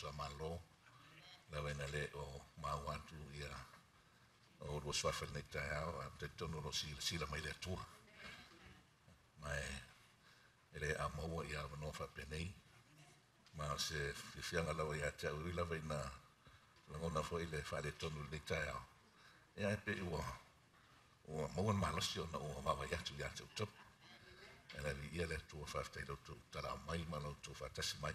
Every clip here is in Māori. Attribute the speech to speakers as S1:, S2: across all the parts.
S1: sa malo la wena le o mau atu ia o lua suafa lenei taeao a taitono lo silasila mai le atua mae e lē amaua iā manoa faapenei ma se fiafiaga laua iā te auiri lava ina lagona foʻi le faaletonu lenei taeao ia e pei ua ua maua na malosi ona ua vavai atu iā te utapu e la liia le atua faafetai lautou ma lautou faatasi mai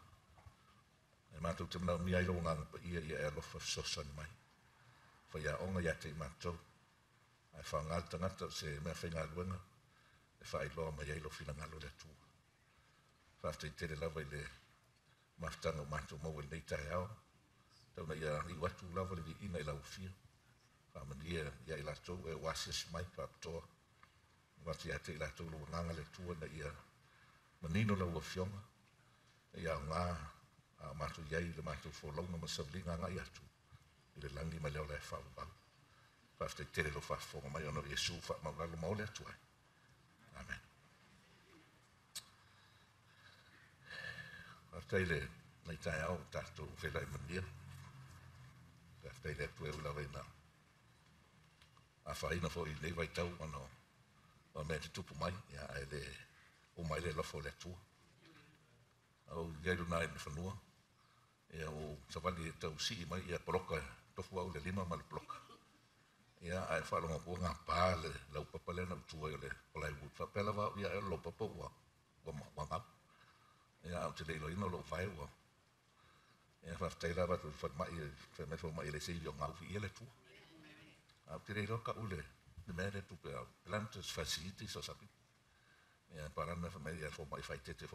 S1: E mātou te manau mi airo nganga pa ia ia e alofa fisosa ni mai. Fa ia onga ia te mātou. Ai wha ngā tangata se mea whai ngā luenga. E wha ailoa mai ailo fina ngalo le atua. Wha aftai tere lawa i le maftanga mātou mau e nei tae ao. Tauna ia i watu lawa le ina i lau fia. Wha mania ia i latou e wasia si mai pa aptoa. Watu ia te i latou lo nganga le atua na ia manino lau a fionga. Ia e ngā a mātou iai le mātou fōlauna ma sauliga agai atu i le lagi ma leo lae faavalu faafetaitele lo faafofoga mai ona iesu faamaulalo ma o le atu ai amen faafetai le nai taeao o tatou felai mania faafetai le atu eu lava ina afāina foʻi lei vaitau ana o mea tutupu mai ia ae le o mai le lafo o le atua au iai lona e le fanua ia ya, o savali tau si i mai ia ya poloka tofu au le lima mal poloka ia ya, ai fa longa kua ngapa le lau papa le na tua i le polai wut fa pela va ia e lo papa ua kua ma kua ngap ia au te leilo ino lo vai ua ia fa fta ila vatu fa mai e fa me fa mai le si yo ngau fi ia le tua au te leilo ka ule le mea le tupe au plantus facilities o sapi ia parana fa mai ia fa mai fa i tete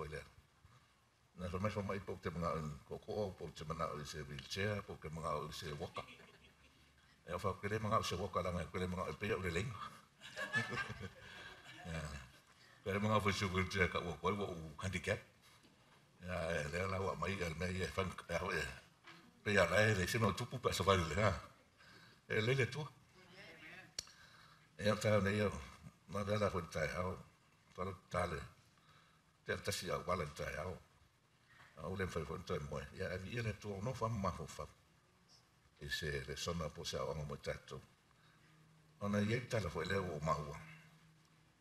S1: na so meso mai po te mga koko ko po te mga o se wheelchair po ke mga o se waka e fa kere mga o se waka la mga kere mga o pe o le lenga kere mga fo se wheelchair ka wo ko handicap ya le la wa mai al mai e fan e pe ya la e, e se no tupu pa so vale ha e le le tu e fa ne yo ma da la fo tai ha tal tal te tasi au wala tai au le fai fai tai moe. Ia ani ia le tua ono fam mafo fam. I se le sona po se aonga mo tatou. Ona iei tala fai leo o mahua.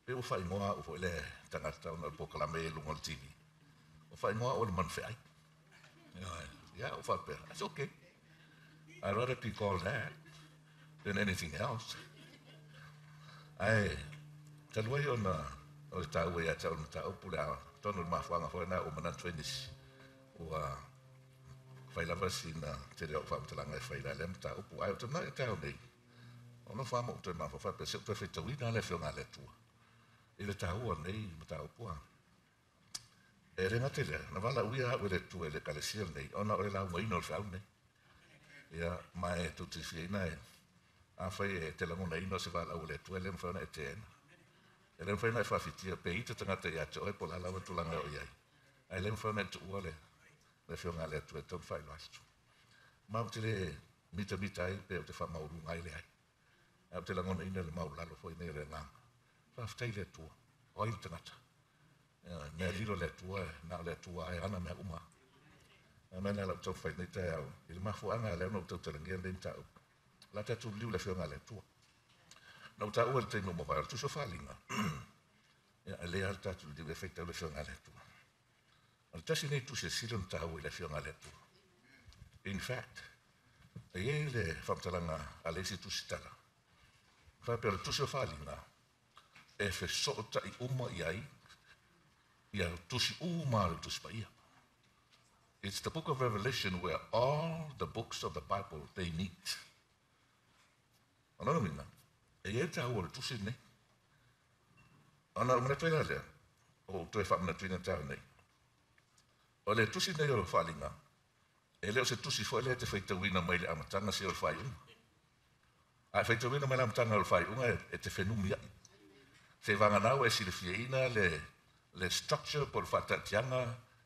S1: Pe o fai moa o fai le tangata ona po kalame e lunga tini. O fai moa o le man fai. Ia o fai pera. It's okay. i rather be called that than anything else. Ai, taluai ona o le tau e a tau na tau pula tono mafuanga fai na o manan 20. ua whailawa si na te reo whaamatalanga e whaila le mta upu ai o te mnau e tau nei. Ono whaamu o te mawha whaipa se o te whetau i nga le whiunga le tua. I le tau a nei ma tau upua. E renga te rea, na wala ui a hau e le tua e le kare sia nei, ona o e lau mai nol whiau nei. Ia mai e tuti fia ina e. A whai e te languna ino se wala ua le tua e le mwhaona e te ena. E le mwhaona e whawhitia pe i te tangata i ate oe po la lawa tulanga o iai. Ai le mwhaona e tu ua le, le feogalea tue tonu faailoa se tu ma o te lē mitamita ai pea o te faamauluga ai a o te lagonaina le maulalo foi nei legaga faafetai le atua o ai le tagata me alilo le atua na le atua ae ana mea uma eh, mai na lau taufainai taeao i le mafuaaga a le ona ou tautalagia lei mataupu la te atuliu le feoga le atua na ou taua le taimi o mavae o le tuso faaliga ia e lea le tatuliu e le feoga le atua التسنت تسلسل تحويلة عليكم In fact, ye le whamtaranga a leisi tusitara. Whapera tusi o whālinga, e whe soota i uma i ai, ia tusi u māru tusi It's the book of Revelation where all the books of the Bible they meet. Anana mina, e e te hau tusi nei. Ana umana tuina lea, o tue whamana tuina tau nei. Ole tusi nei o le whalinga. E se tusi fo le te whaitawina mai le amatanga se o le whaiunga. A whaitawina mai le amatanga o le whaiunga e, e te whenumi ai. Te e sirifieina le, le structure por whatatianga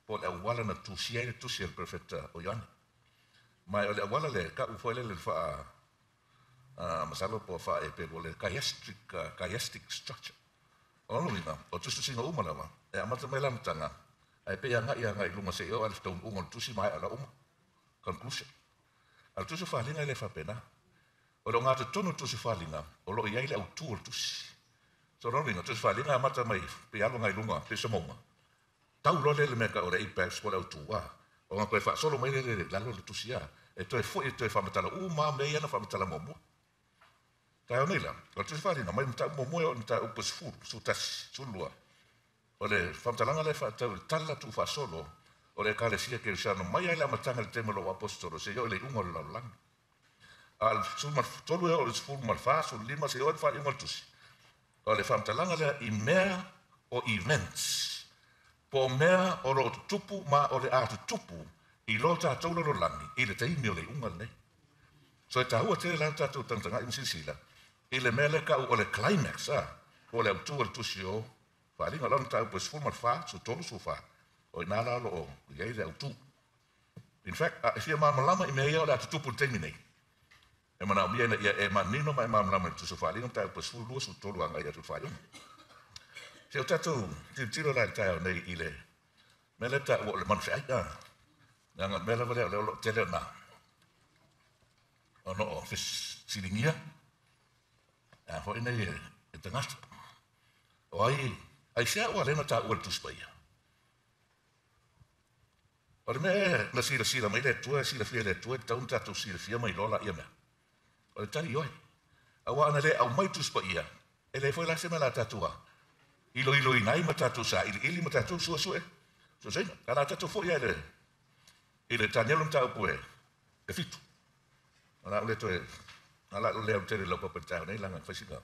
S1: po le awala na tusi ai tusi e perfecta o iane. Mai o le awala le ka ufoele le fa uh, masalo po fa e pe le chiastic, uh, structure. Ono wina, o tusi singa umalama, e amata mai le amatanga. ABR ia ngai luma se o alfa un ungon tusi mai ala um Conclusion. Al tusi fa linga le fa pena. O lo ngata tonu tusi fa linga. O lo ia ile au tu al tusi. So lo linga tusi fa linga mata mai pe alo ngai luma pe somonga. Tau lo le me ka ore ipex ko au tu a. O ngā koe solo mai le le lalo le tusi a. E toi fo e toi whamatala u ma me iana whamatala momo. Tai o nila. O tusi fa linga mai mta momo mo o nta upasfuru. Sutasi. Sulua. Sulua. o le faatalaga le faatau le tala tuu faasolo o le ekalesia kerisiano mai ai le amataga le tema lou apostolo se ioi leiuga o le lalolaga a le sulumalfatolu e o le sefulu ma le fa sululima se ioi le faaiuga le tusi o le faamatalaga lea i mea o events po mea o loo tutupu ma o le a tutupu i lo tatou lalolagi i le taimi o leiuga lenei so e tahua tele la tatou tagatagaʻi ma silisila i le mea le kaʻu o le climax a ua le autua le tusi o faaliga o tahu pas formal fa, so lefā so fa. o inā la loo iai le autū in fact a e fia mamalama i mea ia o le atutupu le taimi nei e manaʻomia ina ia e manino ma e mamalama i le tuso faaliga mataupu e sefulu lua sotolu agai atu le faaiʻuga se o tatou tilotilo la tahu tae nei i le mea le taʻua o le manufeʻaiga aga mea lava lea o le o loo tele ona ono o fesiligia a hoʻi nei e tagata o ai fia o arena ta o tu spaia por me eh, na sira sira mai le tua sira fia le tua ta un ta tu sira fia mai lola ia me o ta ri oi a wa na le au mai tu spaia ele foi la semana ta tua ilo ilo i nai mata tu sa ili ili mata tu su su e eh. so sei kana ta tu fo ia e le ile ta nelo ta po e e fit ora le to e ala le o tere lo po pe ta nei la na fisika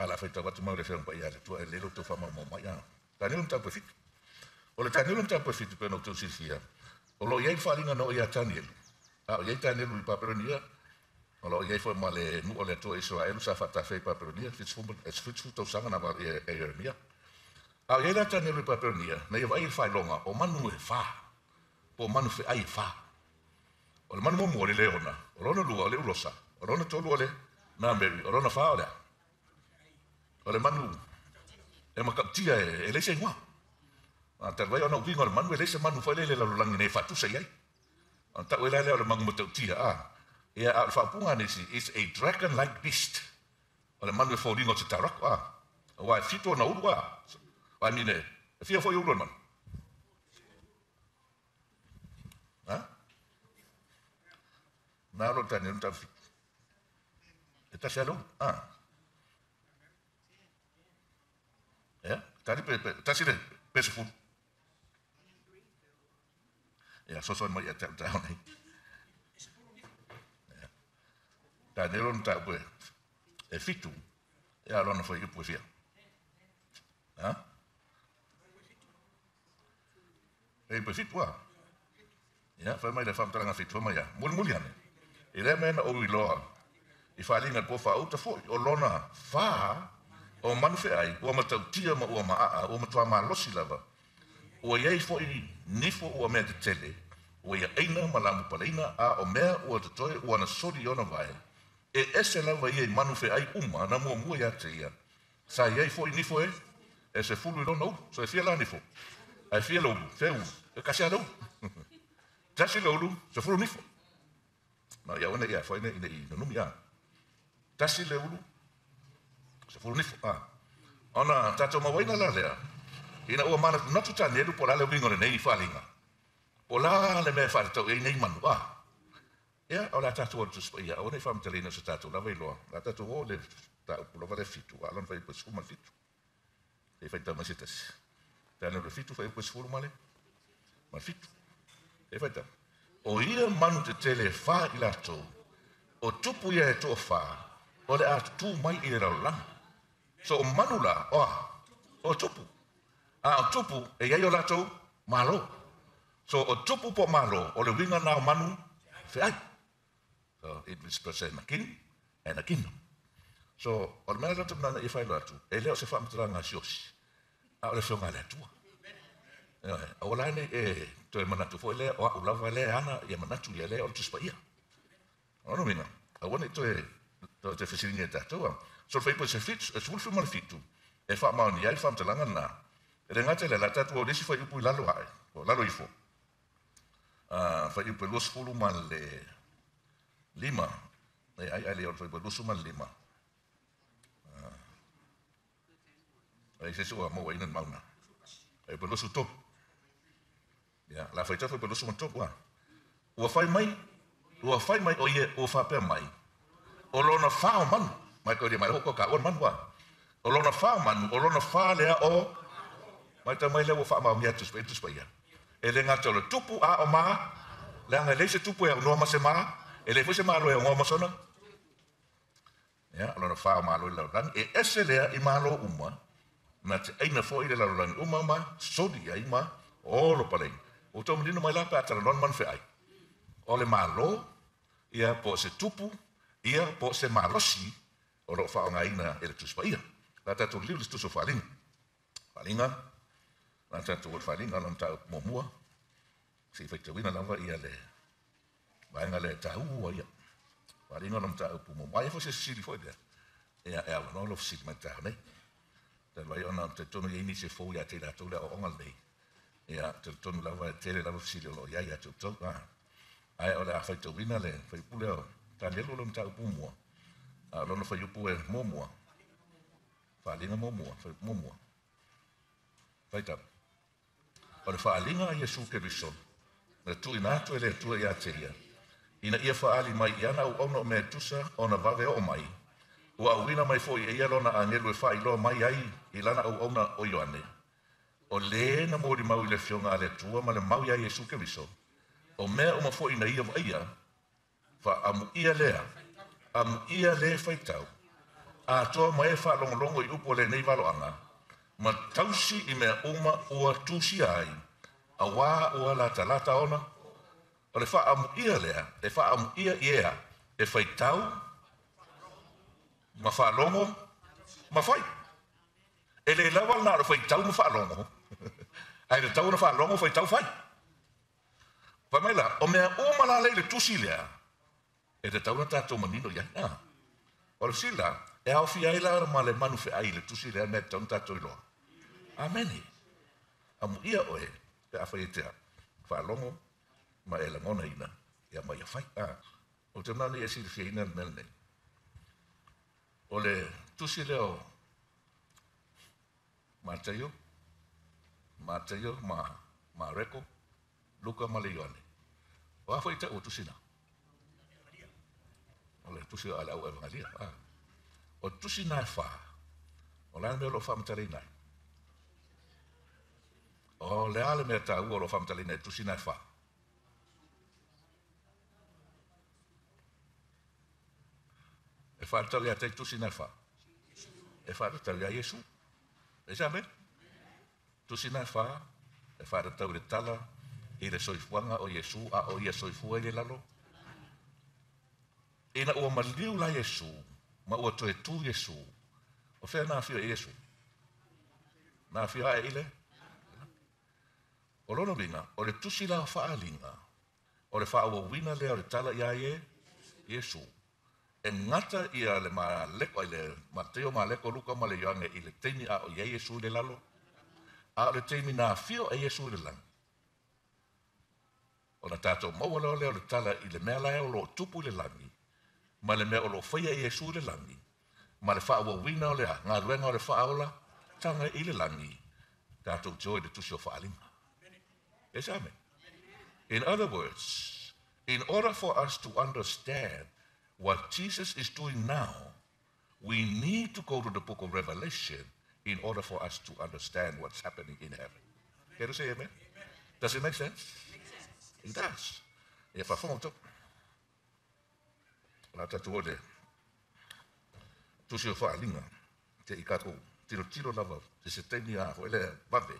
S1: Ala fai tau atu mau le whenua ia, tua e lelo tau whamau mau mai ana. Tanilum tau pafitu. O le ta pefit pe no to sifia. O lo iei wharinga no ya tanil A o tanil Daniel uli paperonia, o lo iei fo ma le nu o ah, le atua Israel sa whatawhei paperonia, fitzfumul, es fitzfumul to sanga na e e Jeremia. A ah, iei la Daniel uli paperonia, me ia e, vai e longa o manu e fa Po manu fe ai fa O le manu mo le leona, o lona lua o le ulosa, o no tolu le na meri, o no fa o o le manu e makautia e e leise igua a taluai ona uiga o le manu e leise manu fai lei le lalolagi nei faatusa i ai ona taʻu e la lea o le magu matautia a ia a o le faapuga nesi is a dragon like beast o le manu e foliga o te tarako a auā e fito ona ulu a amine e fia foi ulu o le manu a na lo tani ona tafiti e tasi alou Ja, tadi tak sini, besok Ja, so soll man ihr Tap down. Ja. Da ne lon ta pu. E fitu. Ja, lon foi pu fia. Ha? E pu fitu wa. Ja, foi mai le fam tanga fitu mai ya. Mul mul yane. E le mena o wi loa. I falinga po fa uta fo o lona fa o manu fe ai o ma tau tia ma o ma a o ma tua ma losi lava o ye fo i ni fo o me te tele o ye aina ma la mu palaina a o me o te toi o na sori ona vai e ese lava ye manu fe ai uma na mo mu ya te ia sa ye fo i ni fo e e se fulu i lono so e fia la ni fo e fia lono fe u e kasi alo tasi lono se fulu ni fo ma ya wana ya fo i ne i ne i no numi ya tasi lono se fulu nifu. Ah. Ona, tato mawaina la lea. Ina ua mana, natu tani edu po lale wingone nei falinga. Po lale mea fale tau e nei manu. Ah. Ia, yeah, ola tato wadu tuspa ia. Ona i famitalina sa tato la vei loa. La tato ho le ta upulo vare fitu. Alon vei pa suma fitu. E fai tama sitas. Tane le fitu fai pa sfuru male. Ma fitu. E fai tama. O ia manu te tele fa ilato. O tupu ia e tofa. O le atu mai i rau langa. So manu la, oa, o tupu. A o tupu, e iai o latou, malo. So o tupu po malo, o le winga na o manu, feai. So it is per se makin, e na kino. So, o le mea latou nana e fai latou, e leo se whaamataranga si osi. A o le whionga le atua. A e, o laine e, to e manatu fo e lea, o au lava e lea ana, e manatu lea lea, o le tuspa ia. Ono mina, a wane to e, to te fesiringe tatou amu. so e e e le faipo se fitu e sulu fuma fitu e faamaoni ai le faamatalaga lanā e le gata i le la tatou o lesi faiupu i lalo o ifo ma le lima e ai ai le faiupu upu lua ma lima ai se sua mau aina mauna e pe losu topu ia la faitafa e pe losu ma topu a ua fai mai ua fai mai o ia ua mai o lona mai ko mai hoko ka on manwa o lona fa man o lona fa le o oh, mai ta mai le o fa ma mi atus spe tu ya e eh, le ngata le tupu a o ma le nga le se tupu e no ma se ma e eh, le se ma lo e o ma sona ya o lona fa ma lo le lan e ese le i ma lo uma na te aina fo i le lan uma ma so sodi ai ma o lo le o to no mai la pa ta lon man fe ai o le ma lo ia po se tupu ia po se marosi oder auf o loo whaongaina e le tusipaia. La tatu lilis tuso whalinga. Whalinga, er tatu o whalinga lam tau mōmua, si whaitawina lawa ia le waenga le tāua ia. Whalinga lam tau mōmua, ia fwese siri fwoi pia. Ea ea wano lo fsiri mai tāu nei. Te lai ona te tonu ia ini se fōi a te Ja, le o onga nei. Ea te tonu lawa e tere lawa fsiri Ja, lo ia ia tau tau. Ai ole a whaitawina le whaipule o tālelo lam tau mōmua. a lono fa yupu e momua. Fa alinga momua, fa yupu momua. Faitam. Ole fa alinga a Yesu ke viso, na tu ina atu ele tu e atelia. Ina ia fa ali mai iana u ono me tusa, ona vave o mai. Ua uina mai foi e ialona a ngelu e fa ilo mai ai, ilana u ona o yoane. O le na mori mau le fionga ale tua, ma le mau ia Yesu ke viso. O mea o mafoi na ia vaia, fa amu ia lea, am ia le fai tau. A toa mai e wha longo longo i upo le nei waloanga. Ma tausi i mea uma ua tusi ai. A wā ua lata lata ona. O le wha amu ia lea, e wha amu ia ia, e fai tau. Ma wha longo, ma fai. E le lawa nga ro fai tau ma wha longo. Ai le tau na wha longo fai tau fai. Pamela, o mea uma la le tusi lea. Pamela, e te taula tātou ya, i aina. O le sila, e au fi aila ara ma le manu fe ai le tusi le ana tātou iloa. Ameni. Amu ia oe, Te a whai tea, ma e ina, ya a mai a whai. Ah. O te nani e siri fia ina melne. O le si leo, Mateo, Mateo, ma, ma reko, Luka ma le O a o le sila ala ua ngalia. Ah. O tusi na fa. O lan me lo fa O le ale me ta lo fa mtalina tusi na fa. E fa tali ate tusi na fa. E fa tali a Yesu. E sabe? Tusi na fa. E fa tali tala. Ile soifuanga o Yesu a ah, o Yesu soifuanga ile lalo. ena ua maliu la iesu ma ua toetū iesu o fea nafio e iesu nafio ae ile o lonoliga o le tusi la faaaliga o le faauauina lea o le tala iā ie iesu e, e gata ia le maleko ai le mateo maleko luka ma le ioage i le teimi a o iai iesu i le lalo a o le teimi nafio e iesu i le lagi ona tatou maua lao lea o le tala i le mea lae o loo tupu i le lagi ma le mea o loo faia i esu i le lagi ma le faauauina o le a galuega o le faaola taga i le lagi tatou te oe le tusi o faaliga e in other words in order for us to understand what jesus is doing now we need to go to the book of revelation in order for us to understand what's happening in heaven can you say amen does it make sense it does e faafoga na tatua le. Tusi o whaalinga te i kako tiro tiro lava te se teini a ho ele wawe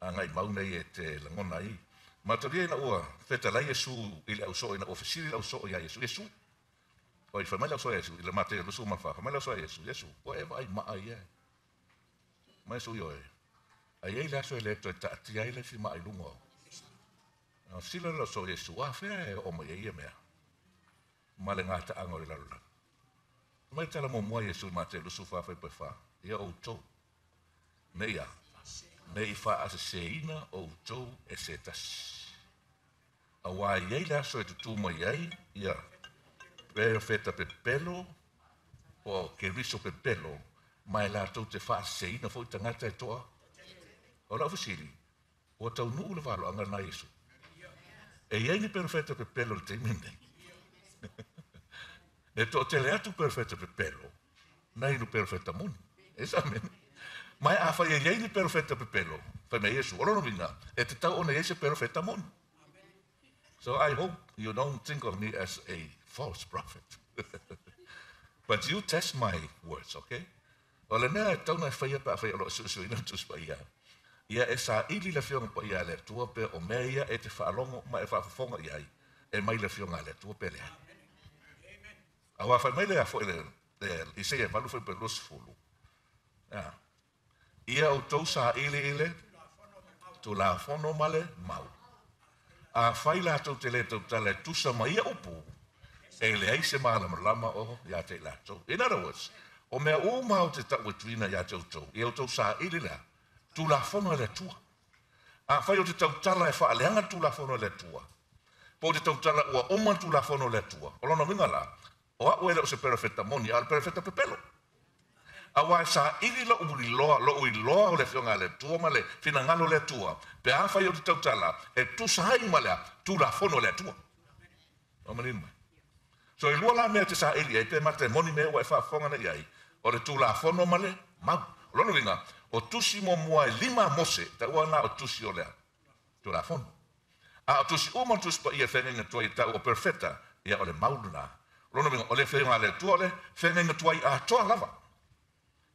S1: a ngai mauna e te langona i. Ma tagia ina ua whetalai Yesu i le au soo ina o fesiri le au soo i a ya Yesu. Yesu. Oi, whamai le au soo Yesu. I le mate lusu mawha. Whamai le au soo Yesu. Yesu. e vai maa i Ma Yesu i oe. le aso e le toi taati ai le fi maa i Sila le au soo Yesu. e o e mea. ma le ngata anga o le Mai tala mo mua Yesu ma te lusu fa fai pa Ia o tau. Nei a. Nei fa asa se ina o tau e se tas. A wā iei la so e tutu mai iei. Ia. Pea feta pe pelo. O ke riso pe pelo. Mai la tau te fa se ina fo i tangata e toa. O la fusiri. O tau nu ule valo angana Yesu. E iei ni pe pelo te imende. Ia. E to tele atu pe pelo. Nai lu perfecta mun. Esa men. Mai a fa ye ni pe pelo. Pe me Yesu ora no vina. E te tau ona Yesu perfecta mun. So I hope you don't think of me as a false prophet. but you test my words, okay? O le nea tau na whaia pa whaia lo su ina tus pa ia. Ia e sa ili la fionga pa ia le tua pe o mea ia e te whaalongo ma e whaafafonga ia i. E mai la fionga le tua pe le ani. Awa whai mai lea fwoi lea, i se e malu fwoi pe los fulu. Ia o tau sa ele ele, tu la fono male mau. A whai la tau te le tau tale tusa mai ia upu, e le ai se mālama lama o ia te la tau. In other words, o mea o mau te tau e tuina ia tau tau, ia o tau sa ele lea, tu la fono le tua. A whai o te tau tala e wha aleanga tu la fono le tua. Po te tau tala ua oma tu la fono le tua. Olona minga la, O a uera o se perafeta moni, a perafeta pepelo. A wae sa iri la uri loa, lo uri loa o le fionga le tua ma le, fina ngalo le tua, pe a fai o te tautala, e tu sahai ma lea, tu la fono le tua. O mani mai. So i lua la mea te sa iri, e pe mate moni mea wae faa fonga na iai, o le tu la fono ma le, mau. Lono ringa, o tusi mo mua e lima mose, ta ua na o tusi o lea, tu la fono. A o tusi uma tusi pa ia fene na tua i e ta o perfeta, ia o le mauluna, lona mega ole fega le tua le fega inga tuai a toa lava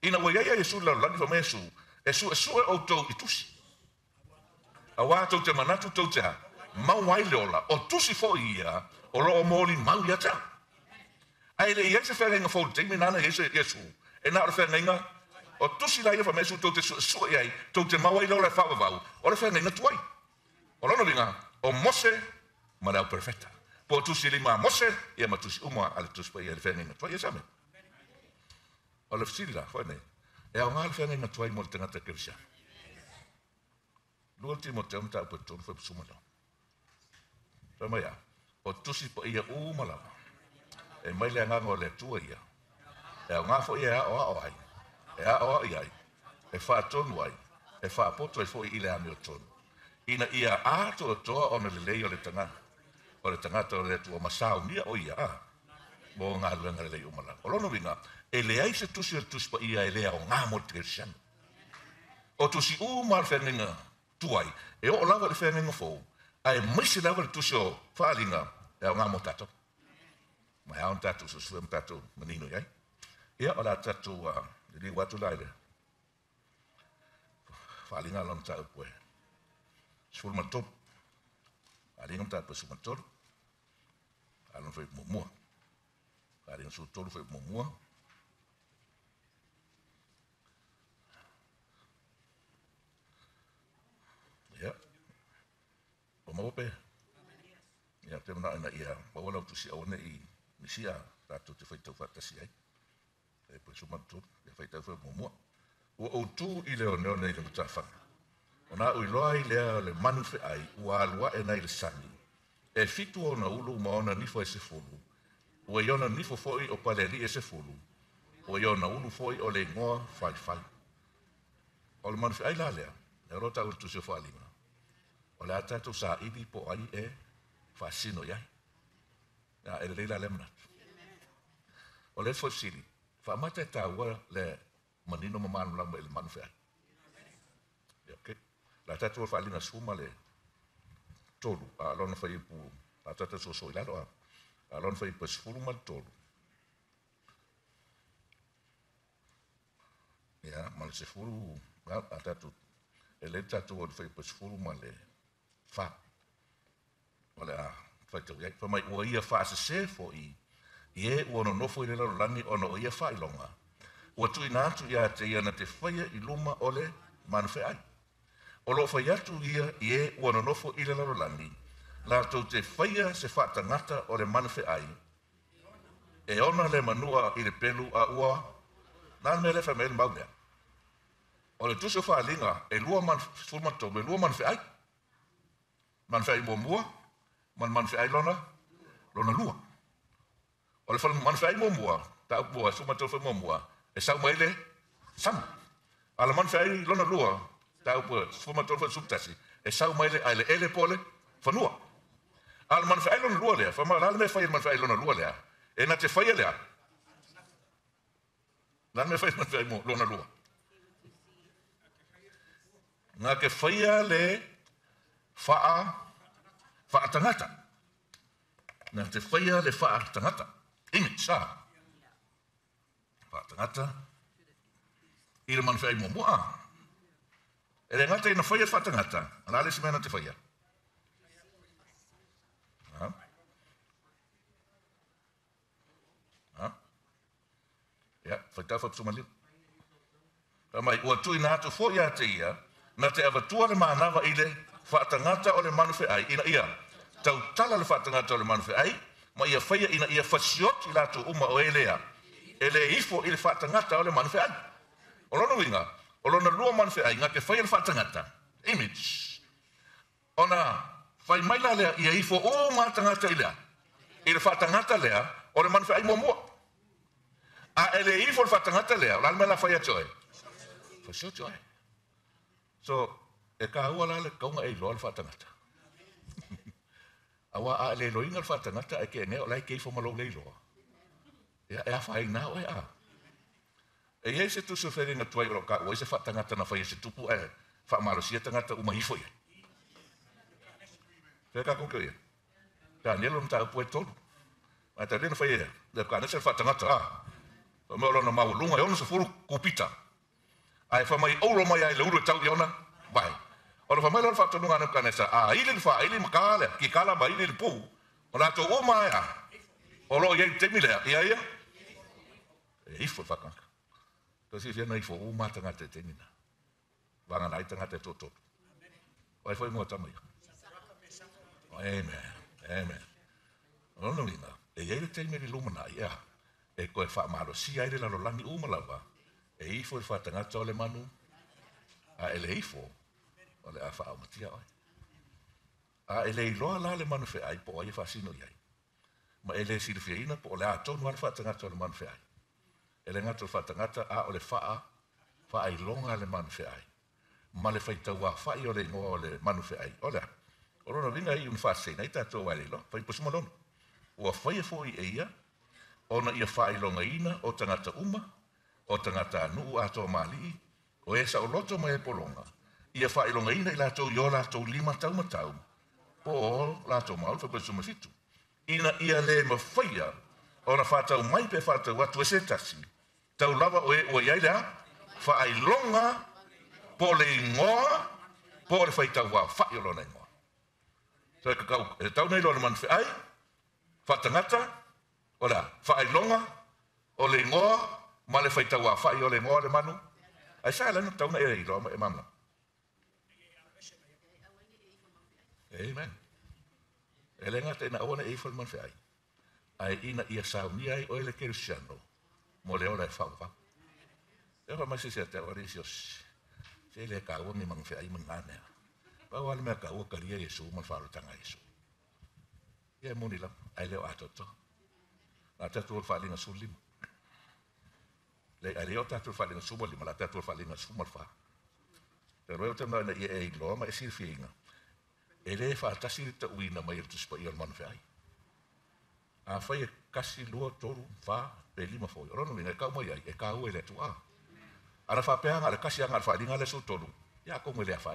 S1: ina wai ai Yesu la lani fa mesu Yesu Yesu e outou i tusi a te manatu to te ma mau le ola o tusi fo ia o loo mōri mau ia ta ai le iai se fega inga fōu teimi nana Yesu Yesu e nā o le fega o tusi la ia fa mesu tau te sua iai tau te ma ai le ola e whawawau o le fega inga tuai o lona vinga o mose ma leo perfecta po tusi lima mose, ia ma tusi umwa ala e tusi pa ia le fenga ingatua, ia same. O le fisili la, hoi nei. E au ngā le fenga ingatua i mo le tangata kirisha. Lua le timo te umta upe tonu fai pusuma lau. Rama ia, po tusi pa ia uuma lau. E mai le anganga o le tua ia. E au ngā fo ia a oa oa E a oa ia ai. E, e wha tonu ai. E wha poto e fo i ile ame o tonu. Ina ia ātua toa o le leo le tangata. o tengah-tengah o le atua masaunia o oh, ia a ah. mo galuega le lei uma lava o lona uiga e leai se tusi e o le tusi paia e lea o gā o ma tuai e oo lava le feagaiga ai ae maisi lava le tusi o faaliga e o gā mo tatou mai aona tatou susue ma tatou manino iai ia o la tatou a le liu lai le faaliga lona taupu e sefulu manatolu aliga ma alona fai muamua kalena sotolu fai muamua ya o mau pe ia te mana ana ia paua lau tusi aona i misia tatou te faitau faatasi ai e poe sumanutolu ia faitau fai muamua ua outu i le oneone i le mataafaga ona au iloa ai lea o le manu feʻai ua aluaʻe nai le sani e fitu ona ulu ma ona nifo e sefulu. Ua i ona nifo foi o pale paleri e sefulu. Ua i ulu foi o le ingoa fai fai. O le manufi ai lalea, e rota ulu tu se fai lima. O le atatu sa ibi po ai e fa sino iai. Ya, e leila le manatu. O le fo sili, fa mata e tāua le manino mamanu lama e le manufi ai. Okay. La tatu o fa alina suma le tolu alona faiapulu so soasoi lalo a alona faipuasefulu ma e le tolu ia mal se sefulu a e lei tatou o le faipuasefulu ma le fa ma le a ah, faitauiai famai ua ia se fo i ē no nonofo i le lalolagi lani o ia faailoga ua tuuina atu iā te ia na te faia i luma o le manafeʻai o lo fai atu ia i e ua nonofo i le la latou te faia se faatagata o le manafe ai e ona le manua i le pelu ua, na me le faimai le mau lea o le tusi o linga e lua sulumatolu me lua ai manafeʻai muamua man le ai lona lona lua o le manafeʻai ta taupua sulumatolu fai muamua e saʻu mai le sama a ai lona lua daarop sfumatoru fa subtasi e sau mai le ai le ele pole fanua al man fa elon lua lea fa ma lal me fa man fa elon lua lea e na te fa lea lal me fa man fa mo lona lua na ke fa le fa fa tangata na te fa le fa tangata image sa fa tangata ilman fa mo mo E re ngata ina whaia whatangata. Ana ale simena te whaia. Ha? Ha? Ia, whaitau whapsumalio. Ka mai ua tui nā tu fo ia te ia, na te avatua le mānawa i le whatangata o le manufe ai. Ina ia, tau tala le whatangata o le manufe ai, ma ia whaia ina ia whasiot i lātu uma o elea. Ele ifo i le whatangata o le manufe ai. Orono winga. Orono winga. o lona lua ma le feaiga ke fai le fatangata. image ona fai mai la lea ia i fo uma oh, tagata i lea i le faatagata lea o le manafeai a ele leai fo le faatagata lea o la le mai la faia toe faisio so e hua la le kauga e iloa le faatagata aua a e le iloiga fatangata, faatagata ke keenea o lai kei fo malou le iloa ya, ia ya, e afāinā e a ah. E ia se tusu where na tuai ro ka, oi se wha tangata na whai e se tupu e, wha maro si tangata uma hifo ia. Te ka kukio ia. Ka nielo na tau pue tonu. A te rena whai ia, e, le ka nese wha tangata, ah. Wa meo rona mau lunga, eona se furu kupita. Ai wha mai ouro mai ai le uru e tau iona, vai. Ora wha mai lona wha tonunga na kanesa, a ili ni wha, ili ma ka alea, ki kala ma ili ni pu. O nato o mai a, o lo iei temilea, ia ia. E ifo wha kanka. Pe fi fiena i fo o mata nga te tenina. Vanga nai tanga te toto. O e fo i mua tamu ia. Amen. Amen. Rono lina, e ei le teime ni lumana ia. E koe wha maro si aire lalo langi umalawa. E i fo i fa tanga tole manu. A ele i fo. O le a wha au matia oi. A ele i loa la le manu fe ai e e po oi e wha sino iai. Ma ele si le fiaina po o le a tonu ar wha tanga tole manu fe ai e le ngata fa tangata a o le faa fa ai longa le manu fe ai ma le fai tau a fai o le ngoa o le manu fe ai o lea o rono vinga i un faa sei nei tato wai lilo fai posimo lono o a fai e fai e ia o na ia fai longa ina o tangata uma o tangata anu a to mali o e sa o loto mai e polonga ia fai longa ina i lato i o lato lima tau ma tau po o lato maul fai posimo fitu ina ia le ma fai ona fatau mai pe fatau atu e se tasi tau lava o e o i aira, fa ai longa, po le ingoa, po le fai tau wā, fa i olona ingoa. So e kakau, e tau nei lona manu ai, fa tangata, o la, fa ai longa, o le ingoa, ma le fai tau wā, fa i olona ingoa le manu, ai sa alana tau nei e i roma e mamla. Amen. E lenga tēnā awana e i fai manu ai. Ai ina i ia ni ai o ele kerusiano. Amen. mo le ora e whaupa. E hoa masi se te wari si os, se le kaua mi mang whea i mang anea. Pa wale mea kaua karia Yesu, man whalutanga Yesu. Ia e muni lam, ai leo atoto. Nā tatu ol whalinga su lima. Le ai leo tatu ol whalinga su lima, la tatu ol whalinga su malwha. Te roe o te mwana ia e ingloa, ma e sirfiinga. E le whaatasi ta uina mai e tuspa i al man whea i. a fai e kasi lua toru fa pe lima foi rono mina ka mo yai e ka e u ele tu a ara fa pe anga kasi anga fa dinga le so toru ya ko mo le fa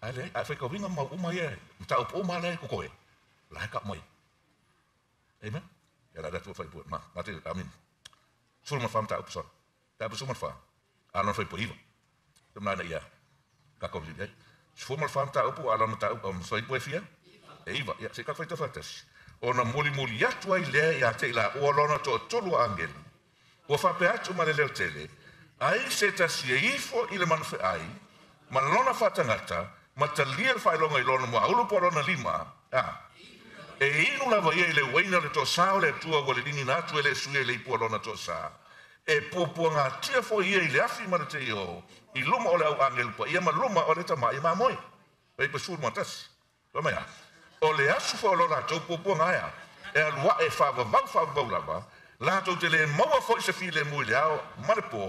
S1: ale a fai ko vinga ma u ma ye ta o ma le ko ko e la ka mo amen ya la tu fai bu ma ma te amen sul ma fam ta op so ta bu sumar fa ana fai po iva tum na ya ka ko vi ye sul ma fam ta op ala ma ta op so um, i po e fia Eva, ja, se kan fai te fatas. ona muli muli atu ai lea ia te ila ua lona toa tolu angel. Ua whape atu ma leleo tele, ai se ta si e ifo ile manu fe ai, ma lona whatangata, ma ta lia le whailonga i lona mua ulu po lona lima, ah. e inu lava ia ile weina le toa sao le atua wale lingi na atu ele sui ele ipua lona toa sao. E pōpua ngā tia fō ia ile afi mana te iho, i luma ole au angel pa, ia ma luma ole ta maa i maa moi. Pai pa suru matasi. Pai mai ah o le asu fa lo rato po po ngaya e alwa e fa va va fa bo la ba la to te le mo fo se fi le mo ya ma le po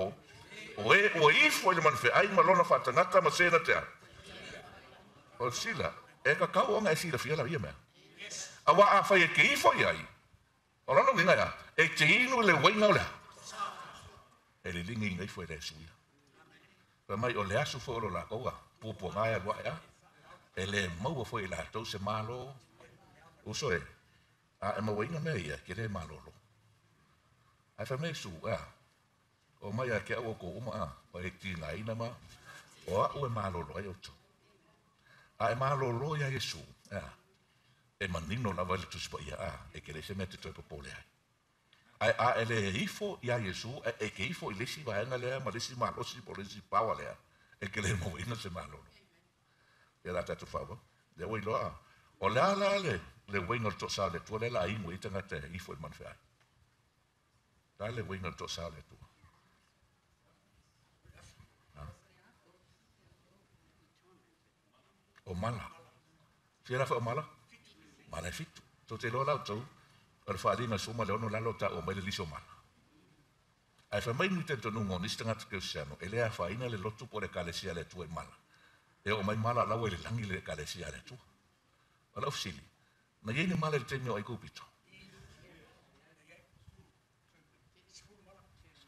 S1: o e o e i fo le man fe ai ma lo na fa tanga ta ma se na te o sila e ka ka o ngai e sila fi la ye ma a wa a fa ye ki fo ye ai o lo no ni ngaya e te i no le wai no la e le lingi ngai fo le sila Pa mai o le asu fo lo la o wa, pupo ngai alwa ya. Eh? ele maua foi la tou se malo so e a e mauaina mea ia ke a malolo ae faimai suʻa o mai a ke aua kou uma a o e tinaina ma o aʻu e malolo ai outou a e malolo ia iesu a e manino lava i le tusipaia a e ke lese mea tetoe popole ai ae a e ifo iā iesu e ke ifo i va vaega lea ma lesi malo si lesi paua lea e ke lē mauaina se malolo era tu favor. le wai loa o la la le le wai no to sale tu le la y i tenga te i foi man la le wai to sale tu o mala Si era o mala mala fitu to te lo la to al fa dina suma le ono la lota o mele liso mala ai fa mai ni tento no stanga no. sano ele a fa ina le lotu por el kalesia le tu mala e o mai mala lawa i le lagi le ekalesia le atua a le ofisili na iai le mala i le taimi o ai kupito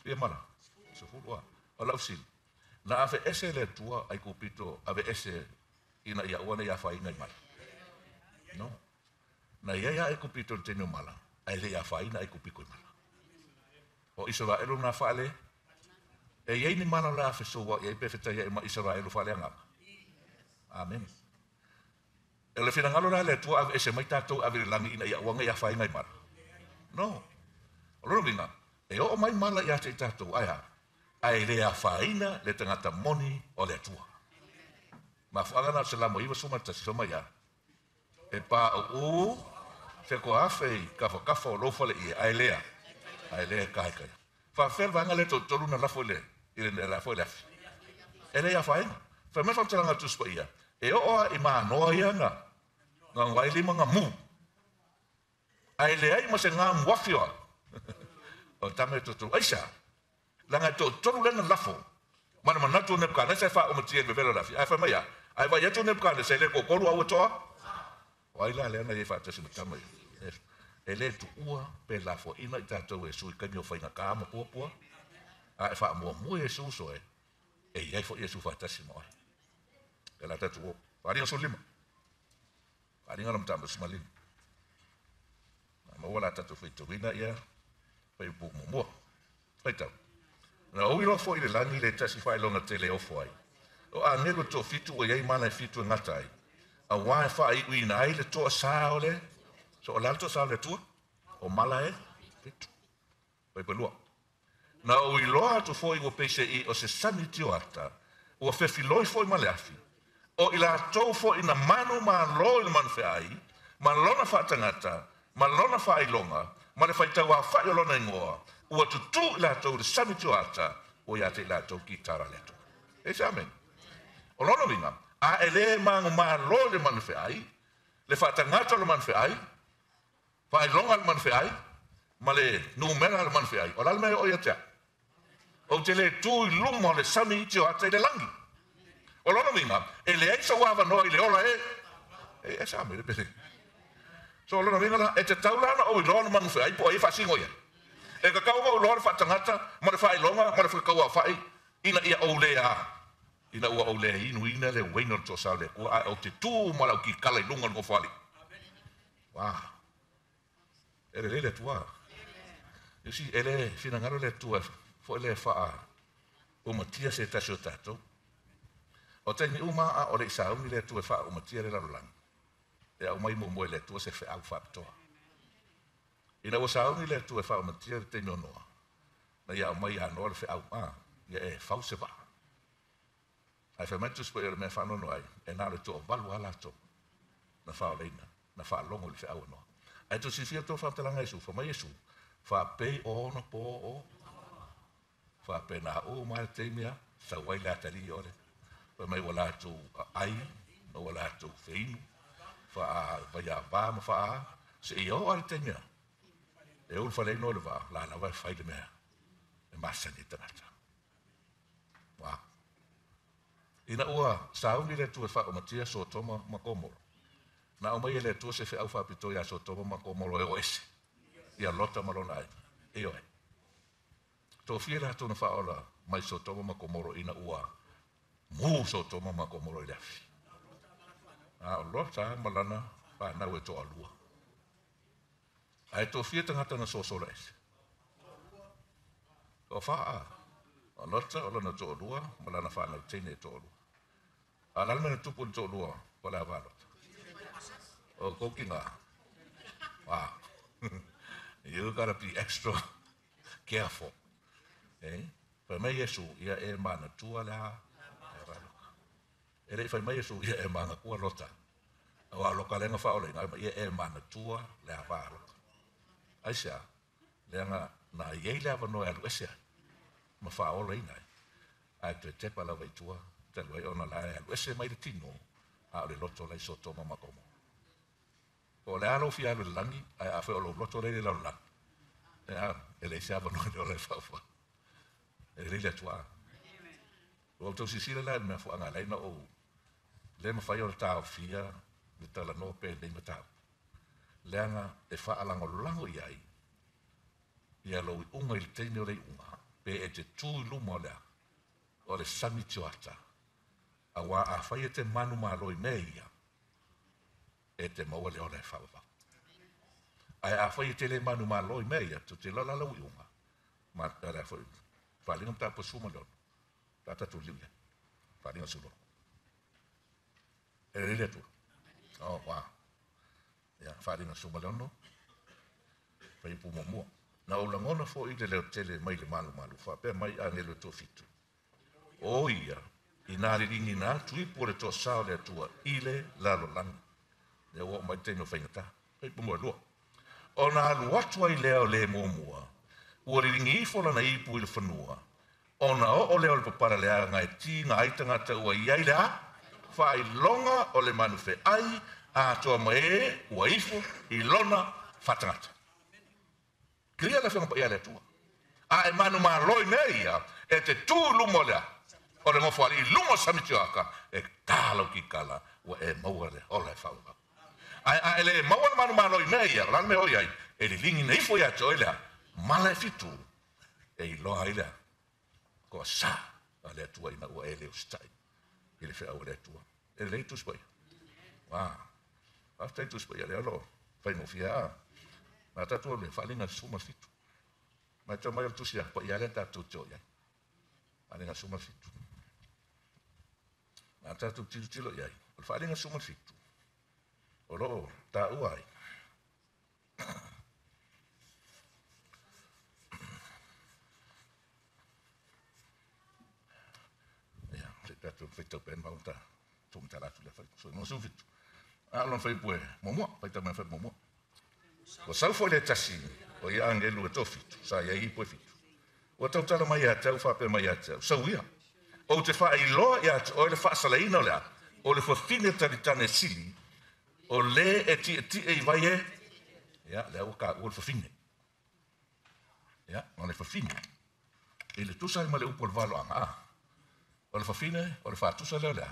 S1: ia mala sefulu a o le ofisili na ave ese le atua ai kupito ave ese ina ia ua ya ia faaiga i mai no na ia ia ai kupito le taimi o mala ae le ia faaiga ai kupiko i mala o israelu na faale e iai ni mala o le afesoa i ai pefetaia e ma israelu faaleagaga Amen. E le fina ngalo rale tu ave ese maita tu ave langi ina ya wanga ya fai ngai mar. No. Lolo bina. E o mai mala ia te tato aya. Ai le ya fai na le tangata moni o le tua. Ma fanga na selamo iwa suma tasi soma ya. E pa o u. Se ko afei kafo kafo lofa le ia. Ai lea. Ai lea kai kai. Fa fel vanga le to toluna lafo le. Ile ne lafo le afi. E le ya fai Whai mai whautalaga tusu pa ia. E o oa i mānoa ia ngā. Ngā ngai lima ngā mū. Ai le ai ma se ngā muafi oa. O tame tu aisa. Langa tō tonu lena lafo. Mana manatu ne pukana sai wha o matia i vevela lafi. Ai whai mai a. Ai wai atu ne pukana sai le kokoru au atoa. O ai la le ana i wha tasi matama i. E le tu ua pe lafo ina i tātou e sui kaimi o whainga kāma pua pua. Ai wha mua mua e suso e. E iai fo i e su wha tasi moa. galata tuko faringa so lima faringa na mtamba so malini na maua la tatu fai tuina ia fai pu mo fai tau na o ilo fo ile langi le tasi fai longa tele o fai o a nego to fitu o yai mana fitu ngata ai a wa fa ai ui na ai to saole so o lalto saole tu o mala e fitu fai pelua na o iloa atu foi o pese i o se sanitio ata ua fefiloi foi ma le o ila tofo ina manu ma lo il man fe ai ma lo na fa tangata ma lo na fa ai longa ma le fa ta wa fa lo na ngoa o tu tu la to de sami tu ata o ya te la to kitara le to e jamen o lo no vinga a ele ma ngo ma lo le man fe ai le fa tangata lo man fe ai fa ai longa lo man fe ai ma le nu mena lo man fe ai o la me o ya te o te le tu lu mo le sami tu ata le langi O lono winga. E le aisa wawa noa i le ola e. E e sa mele pese. So o lono winga la. E te tau lana o i lono manu fe. Aipo e fa singo ya. E ka kauma o lono fa tangata. Ma le fa i longa. Ma le fa kaua fa i. Ina ia au le a. Ina ua au le a inu ina le weina to sa le. Ua a o te tū marau ki kala i lunga no fali. Wa. E le le le tua. You see, ele finangaro le tua. Fo ele fa a. O matia se tasio tatou. O te ni uma a o le sa umi le tua wha o matia le raro E au mai mo moe le se fe au whaptoa. Ina o sa umi le tua wha o matia le te nonoa. Na ia au mai anoa le fe au ma. Ia e fau se va. Ai metus po e re fa whanono ai. E nā le tua balu ala tō. Na wha o leina. Na wha longo le fe au anoa. Ai tu sifia tō fa mai Whamai fa Whapei o ona po o. Whapei na o mai te mea. Sa wai la tari ore. pe mai o lātou ai, ma o lātou whainu, wha a vaia wā ma wha a, se i au ale tengia. E ulu whalei no le wā, lāna wai whaile mea, e māsani e tangata. Ina ua, sāuni le tu e wha o matia ma komoro. Na o mai e le tu se whi au whapito e ia so toma ma komoro e o ese. Ia lota malona ai. E oe. Tō fie la mai so ma komoro ina ua muso to mama ko molo le afi a lo sa malana pa na we to alua ai to fie tanga tana so so le o fa a ono e e tsa o lana to alua malana fa na tene to alua ala mena tupu to alua pala valo o kokinga wow you gotta be extra careful eh Pemai Yesu ia ya e mana tua e le fai mai su ia e, e manga kua rota o a loka lenga wha ole nai ma ia e mana tua le a wā loka ai sea le anga na iei le avano e alu esia ma wha ole nai ai te tepa la vai tua te luai ona la e alu esia mai le tino a ole loto lai soto ma makomo o le alo fi alu langi ai a fe o lo loto le le lau langi e a e le le ole whawha e le le tua Lo tau sisira la me fuanga laina o le mawhai o tau, tāwhia, le tala nope le matau. Leanga e whaalangololango i ai, ia lo i unga i teine o le unga, pe e te tūi luma lea, o le sami tioata, a wā a e te manu maloi me ia, e te maua le ona e whawapa. Ai a fai e te le manu māloi me ia, tu te lala lau i unga, ma tara fai whalinga mta po suma tata tu liuia, whalinga su e le le Oh, wow. Ya, fari na suma leo no. Fai pu mo mua. Na ula ngona fo i le leo tele mai le malu malu. Fa pe mai a le fitu. O ia, i nā re ringi nā, tui pu le toa sao le atua i le lalo langi. Ne o mai teno fai ngata. Fai pu mua lua. O nā alu atua i leo le mo mua. Ua re ringi i fola na i pu i le fanua. O nā o leo le papara le a ngai ti ngā aitanga ta ua iai le fai longa o le manu fe ai a toa mae ua ifo i lona fatangata. Kriya la fenga pa iale tua. A e manu ma loi nei a e te tu lumo lea. O le ngofu ali lumo samiti waka e talo ki kala ua e maua le hola e fawa. A e le maua le manu ma loi nei a lalme hoi ai e li lingi na ifo ia toa lea mala e fitu e i loa ilea ko sa ale tua ina ua e leo stai. Ele fece auleatua ah, ah, e lei tusi paia a afetai tusi paia le aloa faigofia a matatu o le suma fitu ma tamai o le tusi apaia le tatou toi ai alega sumafitu matatu tilotilo i ai o le faalega sumafitu o loo ta uai feita pe mau ta tu mta la tula fai so no so fit a lo fai pue momo fai ta mai fai momo o sau foi le tasi o ia ange lu to fit sa ia i pue fit o tau tala mai ata u fa pe mai ata so ia o te fa i lo ia o le fa sala ino le o le fofine tani tane sili o le e ti eh, ti e eh, vai e ia le o ka o le fofine ia o le fofine e le tusa i male upo le valo ah olefafine, olefatusa lola.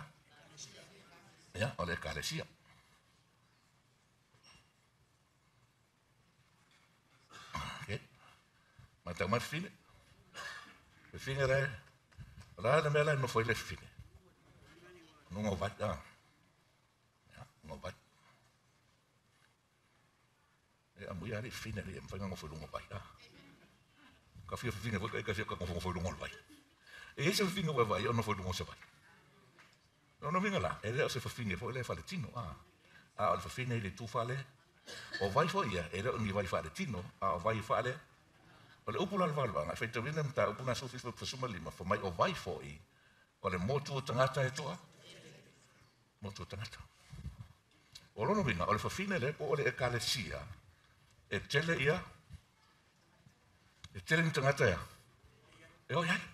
S1: Ja, olefkalesia. Oké. Maar dan maar fine. We fine rij. Laat hem maar voor je fine. Nog wat dan. Ja, nog wat. Ja, moet je alleen fine. Je moet nog voor nog wat. fine, wat ik heb, ik heb nog voor nog E ese ufinga ua vai, ona foi lungosa vai. Ona vinga la, e leo se fafine, foi leo tino, ah. Ah, ona fafine le tu fale, o vai foi ia, e ni vai faletino, ah, o vai fale, o le upu lalvalwa, ngai feita wina mta upu na sofi fo pasuma lima, fo mai o vai foi, o le motu o tangata e toa, motu o tangata. O lono vinga, o le fafine le, po o le e kalesia, e tele ia, e tele ni tangata ia, e o iai,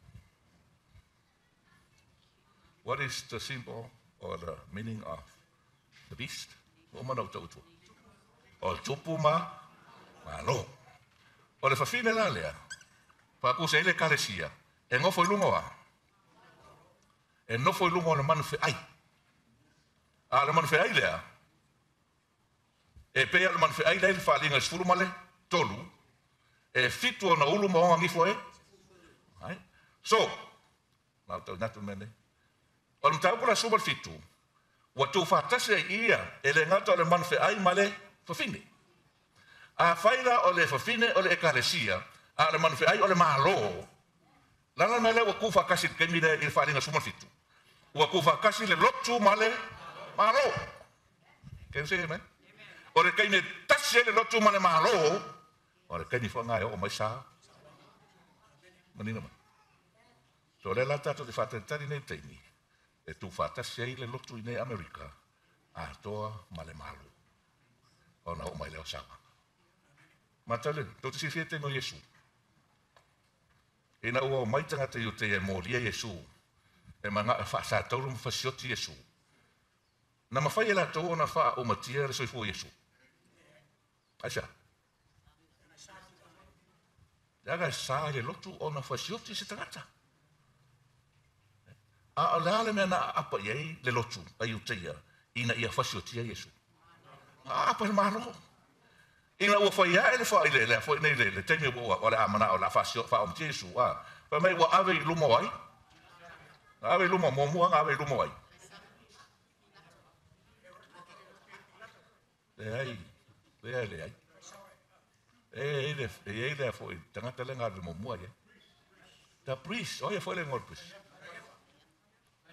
S1: What is the symbol or the meaning of the beast? Woman of Toto. O tupuma malo. O le fafine lalea. Pa ku se ele karesia. E ngo foi lungo E no foi lungo le manu fe ai. A le manu fe ai lea. E pe le manu fe ai lea le fa linga sfuru male tolu. E fitu na ulu mo ngi foi. Right? So, now to not to mention Walu tau kula suma fitu. Watu fatasi ia ele ngata ole manfe ai male fafine. A faila ole fafine ole ekalesia. A ole manfe ai ole malo. Lala mele wa kufa kasi kemile ili faalinga suma fitu. Wa kufa kasi le lotu male malo. Can you say amen? Ore kaine tasi ele lotu male malo. Ore kaine fwa ngai o maisa. Manina ma. So le lata to te fatentari nei teimi. Amen e tu fata se ile lotu ine America a toa male malu. Ona o maile o sama. Ma tale, toti si fiete no Yesu. E na ua o maitanga te yute e moria Yesu. E manga e faa tauru mfasioti Yesu. Na mafai e la tau ona faa o matia re soifu Yesu. Aisha. Ya ga sa ile lotu ona fasioti se tangata. Aisha a a lale mea na apa i ei le lotu a i uteia i na i a fasi o tia Iesu. A apa i maro. I na ua fai hae le fai le le fai nei le le teimi ua o le a mana o la fasi o fai o tia Iesu. Pa mei ua ave i luma wai. Ave i luma mua mua ng ave i luma wai. Le ai, le ai le ai. E ei le fai e, e, tangata le ngā le mua mua ye. Ta priest, oi e fai le ngol priest.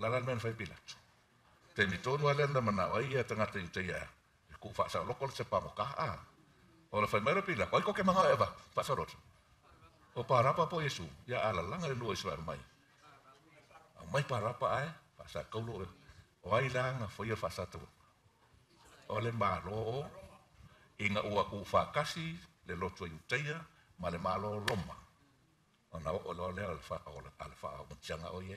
S1: la la men fai pila te ni tonu ala na mana ia tanga te te ia ku fa sa loko se pa moka a o la fai mera pila koi ko manga eva fa sa rot o para pa po yesu ya ala langa le no israel mai a mai para pa ai fa sa kau lo o ai langa fo ia fa sa tu o le malo inga ua ku fa kasi le lotu iuteia ma le malo roma ona o lo le alfa o le alfa o mchanga o ye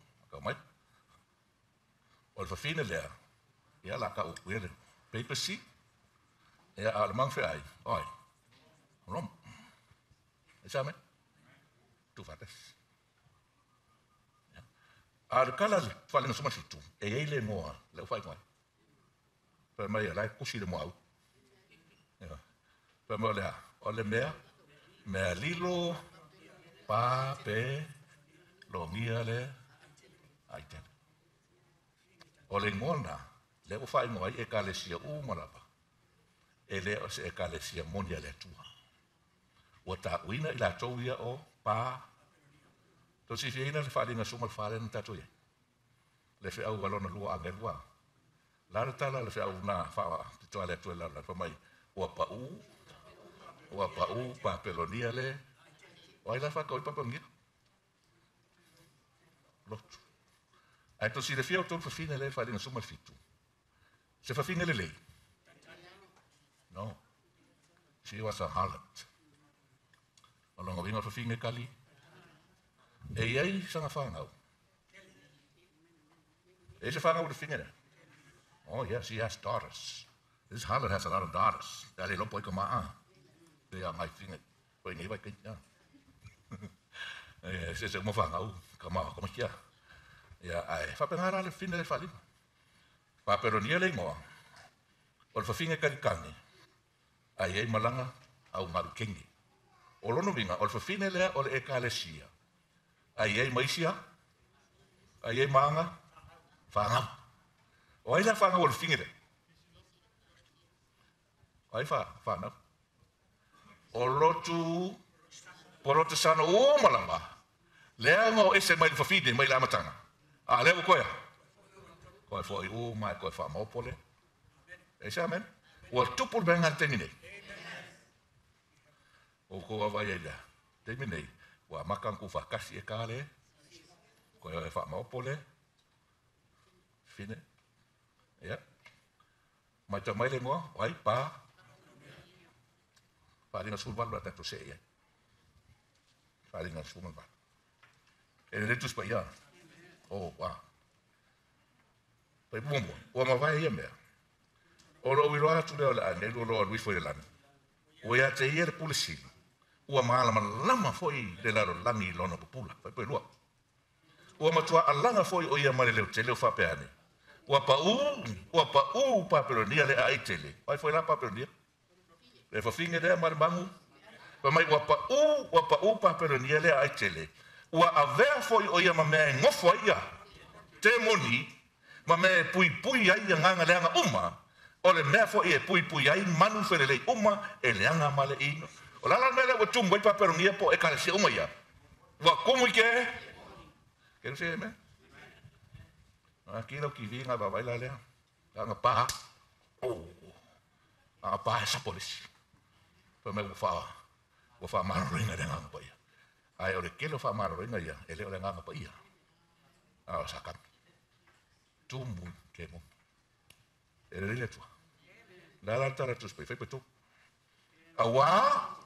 S1: Calma aí. Olha, fine lærer. Jeg har lagt op ved det. Begge sig. Jeg har mange færre. Øj. Rom. Er o samme? Du fattes. Ar kala faleng sama situ. E ele moa, le fai mai. Per mai la kusi le moa. Ya. Per mai la, ole mea. Mea lilo pa pe lo mia le ai te. O le ngona, le o whae ngai e kalesia u marapa. E le o se e kalesia monia le tua. Ua ta uina i la tauia o pā. Tō si fieina le whalinga sumal whare na tatu ye. Le fe au walona lua angelua. Lare tala le fe au nā whawa te toa le tue lala. Pamai, ua pa u, ua pa u, pa pelonia le. ai la whakau i papangia. Lotu. A torcida fiel todo fina ele falei, não sou uma fito. Você Ze fina ele Não. She was a harlot. O longo vinga foi fina cali. E aí, sanga whanau. E vang whanau de fingera. Oh yes, she has daughters. This harlot has a lot of daughters. Dale lopo i kamaa. They are my finger. Koe ngiwa kai tia. E maar se mo whanau, kom kamakia. Kamaa. Ya, ai. Whapengarale whina e whalinga. Whaperonia le moa. O le whawhinga karikangi. Ai ei malanga au marukengi. O lono winga, o e le whawhine lea o le ekalesia. Ai ei maisia. Ai ei maanga. Whangau. O ai la whangau o le whingere. O ai whanau. O lotu... Porotu sana o malama. Lea ngā ese mai le whawhine mai la amatanga. Ah, a le o koia. Koe fo i u mai koe fa mopole. E men. amen. Ua tupul benga tengi nei. O ko avai e makan ku fa kasi e kale. Koe fa mopole. Fine. Ya. Yeah. Mai tamai le ngoa. Wai pa. Palinga sulvalu atanto se ia. Palinga sulvalu. E le tus pa ia. Oh, e o wa pe pomo o ma vai ia me o lo wi lo atu le ola le lo lo wi foi lan o ia te ia pulisi o ma ala lama foi le la lo lami lo no pula pe pe lo o ma tua alanga foi o ia ma le te le fa pe ane o pa u o pa u pa pe lo le ai tele ai foi la pa pe dia le fa finge de mar bangu pa mai o u o pa u pa pe lo dia le ai tele ua a vea foi o ia mamea e ngofoa ia, te moni, mamea e pui pui ai a nganga leanga uma, o le mea foi e pui pui ai manu ferelei uma e leanga male i. O lala mele wa tumba i paperongia po e kare se uma ia. Ua kumu ike e? Kero se e me? Nga kino ki vi nga babaila lea. Nga paha. Oh. Nga paha e sapolisi. Pa me wafaa. Wafaa manu ringa de nga mpaya ai ore kelo fa maro ringa ia ele ole nga pa ia a sa kan tumbu kemo ele ile tu e la la tara tu spai fai pe tu a wa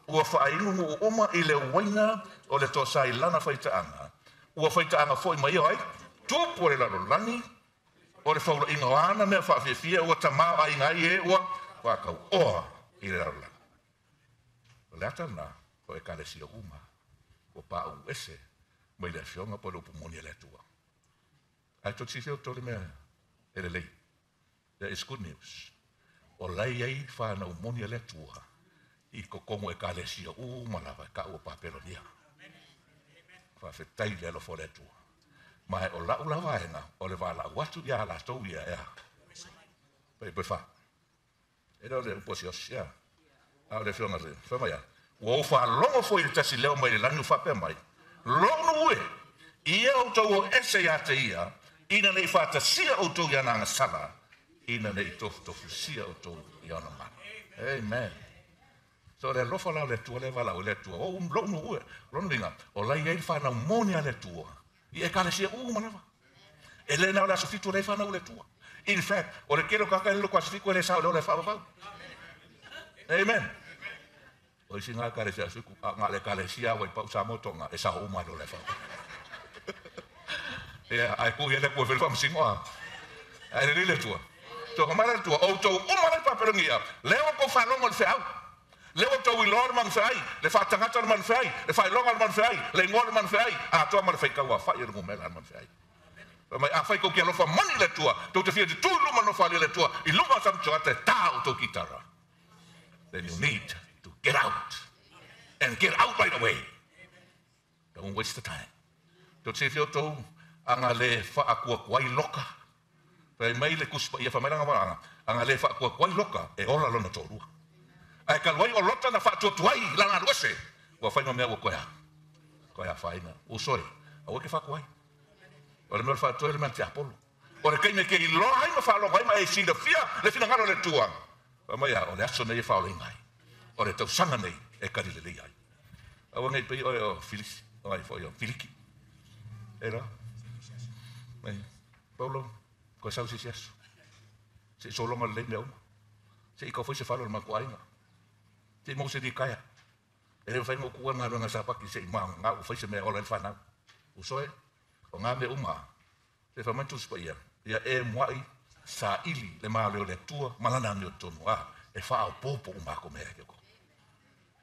S1: u fa ai lu o ma ile wina ole to sai lana fai ta anga u fa ta anga foi mai ai tu pore la lani ore fa lo ingo ana me fa fi fi u ta ma ai nga ie u wa ka o ile la la la ta na ko e ka le si o uma o pau ese mai le fion a polo pumoni le tua ai to tsi to le mea ele lei that is good news o lai ai fa na moni le tua i ko komo e kale si o va ka o papelo dia fa fe tai le lo fore tua ma o la ula vaena o le vala watu ya la to ya ya pe pe fa era le posio sia a le a re fa mai o longo foi le tasi leo mai le lagi o faapea mai lonu ue ia outou o ese iā te ia ina nei faatasia outou iana agasala ina nei tofutofusia outou i ona mani amen so le alofa lao le atua le valaau le atua o um, lonu ue lonu liga o lai ai le fanau moni a le atua ia e kalesia uu ma lava e lē na o le asofitu lei fanau le atua in fact o le kele o kaka le loko asofiku e lē sa o le o le faavavau amen, amen. o isi ngā kare sia suku, a ngā le kare sia wai pau sa motonga, e sa uma no le whau. Ia, ai kui ele kua whilwam singoa. Ai re rile tua. Tō kamara tua, o tau umana paperangia, e leo ko whanonga le whiau. Leo tau i lor man whai, le whātangata man whai, le whailonga man whai, le ngore man whai, a toa man whai kaua whai e rungu mela man whai. Mai a whai kokia lofa mani le tua, tau te fia te tū luma no whale le tua, i luma samchoa te tāo tau kitara. Then you need Get out. And get out right away. Don't waste the time. Tō you reo tō anga le whaakua kwai loka. Pei mai le kuspa ia whamairanga maranga. Anga le whaakua kwai loka e ora lona tō rua. Ai ka luai o lota na whaatuatuai langa luese. Wa whainga mea wa koea. Koea whainga. O A Awa ke whakuai. O le mea whaatuai le mea te apolo. O le keime ke i loa haima whaaloga haima e sinda fia le fina ngaro le tuanga. Wa mai a o le aso nei e whaolengai. ore tau sanga nei e kalilelei ai auagai pei oi o filisi oai foʻi o filiki e ra? ai paulo koe sau sisi aso seʻi sologa lei mea oma. Se kau foi se falo lma kua inga. Se mou se di kaya. e re fai kua le faiga ukuaga se ima seʻi u fai se mea ola i le fanau usoe o me mea uma fai faamatusi paia ia Ia e muai sa ili le maa leo le tua, malana ni o tonu a e faa o popo umako mea keko.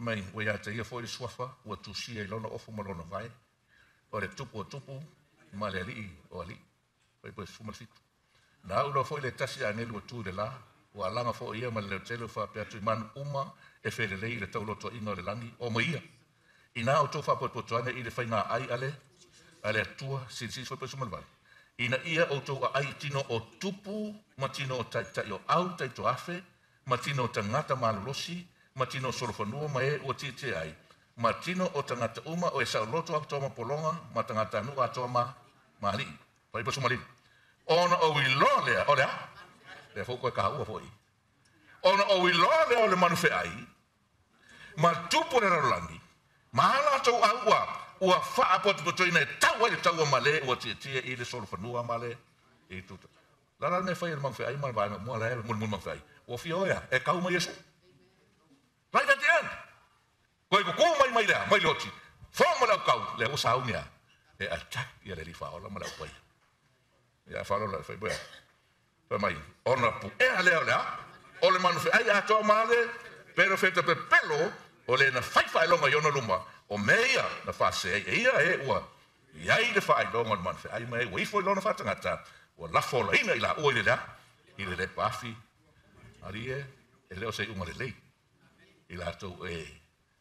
S1: mai we ya te fo le swafa wa tu si e lona ofu ma lona vai o le tupu o tupu ma le ali o ali pai pai fu ma fit na u lo fo le tasi a ne lu tu de la wa la ma fo ia ma le tele fa pe tu man uma e fe le le tau lo to ino le langi o ma ia ina o tu fa po po tuane i le fa ai ale ale tu si si fo pe su ma vai ina ia o tu ai tino o tupu ma tino o tai tai o au tai to afe ma tino o tangata ma lo si ma tino o sorofanua ma e ua tite ai. Ma tino o tangata uma o e sao loto ak toa ma polonga ma tangata anu a toa ma mali. Pari pasu mali. Ona o i lo lea, o lea? Lea fuku e kaha ua fuku. Ona o i lo lea o le manu fe ai. Ma tupu le rarolangi. Ma ala tau a ua. Ua faa poti poto ina e tau ai tau a male ua tite i le sorofanua ma le. E tuta. Lala me fai e le manu fe ai ma le vaima mua lea le mulimul manu fe ai. Ua fi oia, e kau ma Jesu. Ua koivu kuumai mai lea, mai loti. Whao malau kau, lea o saungia. E a tak, ia le rifa ola malau pai. Ia whalo la, whai bua. Whai mai, ona pu, e a lea lea, o le manu whi, ai atoa maale, pero wheta pe pelo, o le na whaiwhai longa i ona luma, o meia na whase, e ia e ua. Iai le whai longa le manu whi, ai mai, waifo i lona o lafo la ina i la ua i le lea, i le le pafi, ari e, e leo se unga le lei. I la tau e,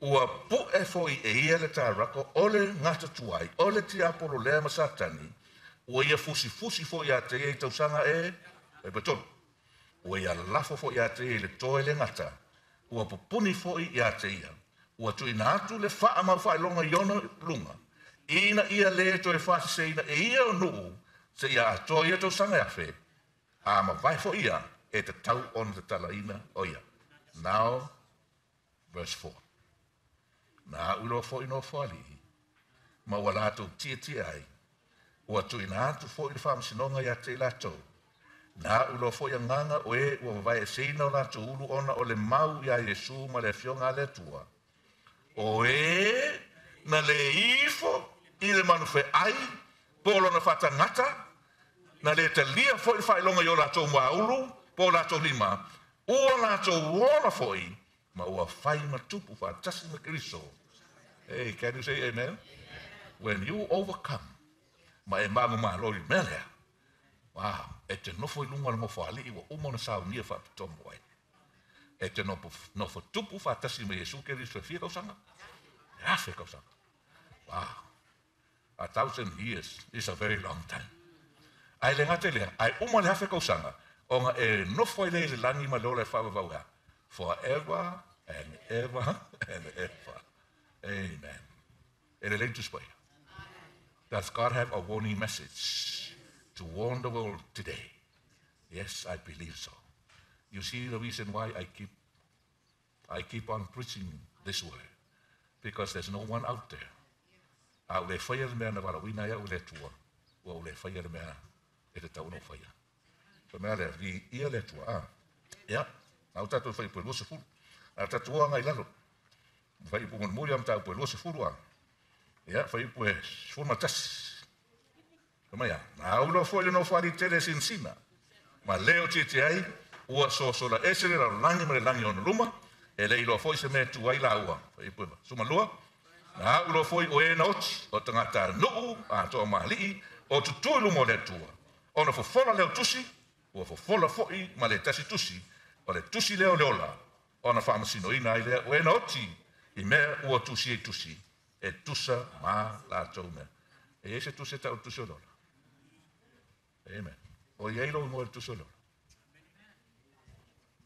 S1: ua pu e foi e ia le tarako o le ngata tuai, o le ti apolo lea ma satani, ua ia fusi fusi fo ia te ia i tausanga e, e betono, ua ia lafo fo ia te ia i le toa le ngata, ua pupuni fo ia te ia, ua tui na atu le faa ma faa longa iona lunga, ina ia le to e fasi se ina e ia o nuu, se ia atoa ia tausanga afe, a ma vai fo ia e te tau on te tala ina o ia. Now, verse 4 na ulo fo ino fali ma wala to ti ti ai o to ina to fo ir fam sinonga ya te la to na ulo fo ya nganga o e o va e se ino na to ulu ona o le mau ya yesu ma le fion ale tua o e na le ifo i le manu fe ai polo na fata ngata na le te lia fo ir fa ilonga yo la to ma ulu polo la to lima o la to wona fo ino ma ua fai matupu faatasi me keriso hey can you say amen yeah. when you overcome ma e mago maloli wow e te nofo i luga le mofo alii ua uma ona saunia faapitomo ai tupu faatasi me iesu keriso e fia Africa e wow a thousand years is a very long time I le gata i lea Africa uma le a kausaga oga e nofo ai lei le forever and ever and ever. Amen. In a language att Does God have a warning message to warn the world today? Yes, I believe so. You see the reason why I keep, I keep on preaching this word. Because there's no one out there. Yeah. au tatou fai poe luase furu a tatou oanga i lalo fai poe mwana mwuri amta au poe luase furu a e a fai poe sfurma tas kama ya na au lo foe leno fari tere sin sina ma leo tia tia ai ua so so la esere la langi mre langi ono luma e le ilo foe se me tu ai la ua fai poe ma suma lua na au lo foe o e na oti o tangata nuu a toa mahali o tutu ilu mo le tua ona fofola leo tusi ua fofola foe ma le tasi tusi tusi o le tusi lea o le ola o sino ina ai lea ua ena oti i mea ua tusi e tusi e tusa ma latou mea e iai se tusi e taʻuletusi o le amen o iai lou moa le tusi o le ola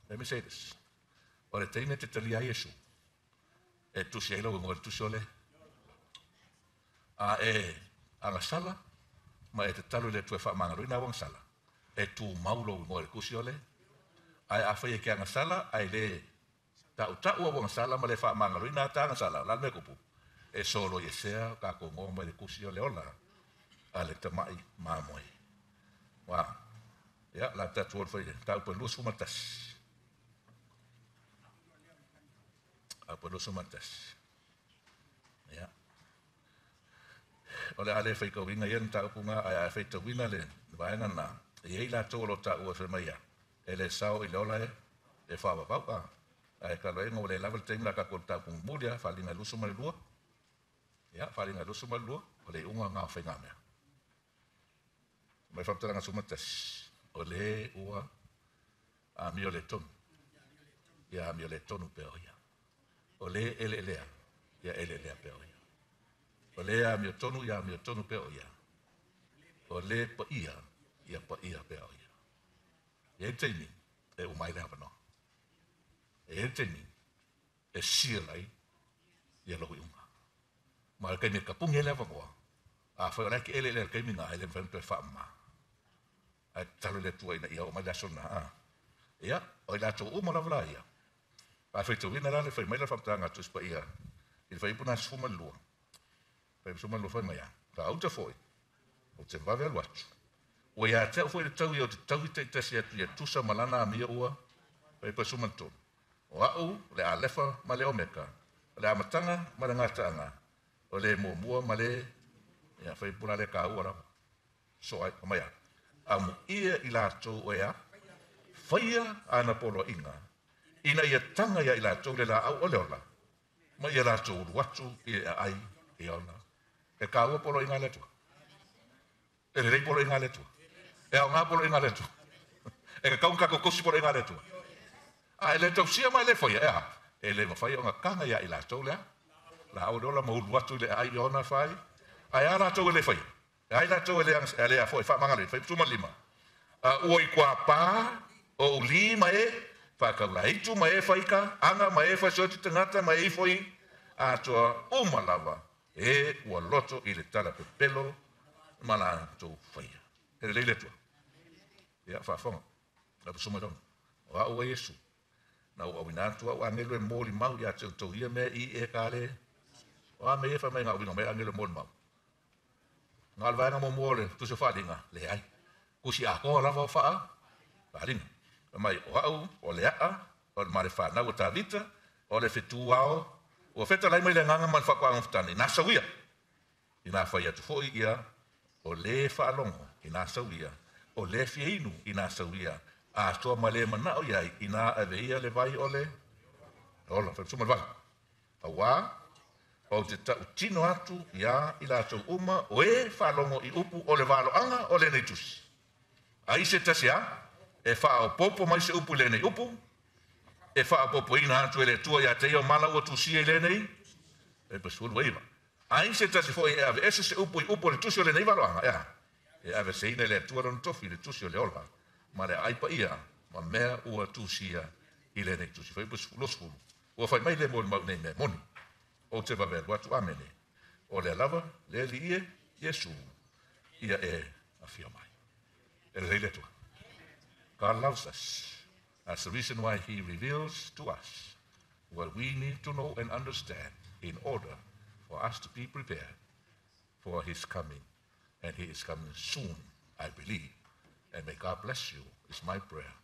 S1: let me say this o le taime tetalia a iesu e tusi ai lou moa le tusi o le a e agasala ma e tatalu i le atue faamagaloina auagasala e tu maulo moa le kusi o le ai a fai ke sala ai le ta uta ua u sala ma le fa manga lui na ta ngasala la me kupu e solo ye sea ka ko mo ma le kusi o le ola ale te mai ma moi wa ya la ta tu fai ta upa pelu su matas a pelu su matas ya ole ale fai ko winga yen ta u punga ai ai fai to winga le vaenga na ye la tu lo ta ua fai mai ya ele sao i lola e e whawa pauka. A e kalo e ngō le lawa te ngā kako tā kung mūria, whalinga lusu mali lua. Ia, whalinga lusu lua, o le unga Mai suma sumatas, o le ua a mio le pues, ya ya a mio le tonu pe ya, O le ele lea, ia ele lea pe ya, O le a mio tonu, ya a mio tonu pe ya, O le pa ia, ஏற்றை நீ e o mai no. E te eh, ni, e sia lai, e lohu iunga. Ma kai me kapung he lewa ngoa. A ah, whai rai ki ele ele kai minga, ele mwhan tue wha ma. A ah, talo le tua ina ia o mai la sona a. Ah. Ia, o ila tau uma la vla A whai tau ina rale, whai mai la whamtanga tu spa ia. I whai puna suma lua. Whai suma lua whai a. Ta auta foi. E. O te o ia te foi te tau i o te tau te te se atu tu sa malana a mia ua e pei pa sumanto. O au le a lefa ma le omeka, le a matanga ma le ngataanga, o le mua mua ma le ia fai puna le ka ua So ai, amaya. Amu ia i la tau o ia, faya ana polo inga, ina ia tanga ia i la tau le la au oleola, ma ia la tau watu i ia ai i ona. E ka ua polo inga le tua. E re rei polo inga le tua. E au ngā polo inga letu. E ka kaunga ko kusi polo inga letu. A e letu sia mai le foia, e ea. E le mawhai o ngā kanga ia i la tau lea. La au reola ma uru atu le ai ona whai. A e ara tau e le foia. E ai la tau e, e le a foia, wha mangare, fai putuma lima. A ua i kua pā, o li ma e, wha ka ura hitu ma e whaika, anga ma e whai e soti tangata ma e i foi. A tua umalawa, e ua loto i le tala pe pelo, mana tau whaia. Ere leile tua. ya fa faafoma na pusuma wa o yesu na o na tu wa atu au agelo e molimau iā to ye me i e kale e o a me faamaiga uiga mai agelo e mo ga le vaega momoa le ku si a leai la fa lava fa faa faaliga mai o au o le a o le ma le na o vita o le o fetu la mai le nga ma kwa faakoaga fatani na sauia ya tu fo i ia o le fa ina sa wi sauia o le fie inu i nga sawia. A toa ma le mana o iai i nga a veia le vai o le. Ola, fai tuma le vai. A wā, o te tau tino atu i a i la tau uma o e whalongo i upu o le valo anga o le nei tusi. A i se tasi a, e wha o popo mai se upu le nei upu, e wha o popo i nga atu e le tua i a te o mala ua tusi e le nei, e pasuolo e iwa. A i se tasi fo e ave, e se se upu i upu le tusi o le nei valo anga, e a. e ave seina le atua lona tofi le tusi o le ola ma le aipa ia ma mea ua tusia i lenei tusi fai pusulosufulu ua fai mai le mo le mau nei mea moni o te vavealu atu amene o le alava le aliie iesu ia e afia mai e lelei le atua God loves us. That's the reason why he reveals to us what we need to know and understand in order for us to be prepared for his coming and he is coming soon, I believe. And may God bless you, is my prayer.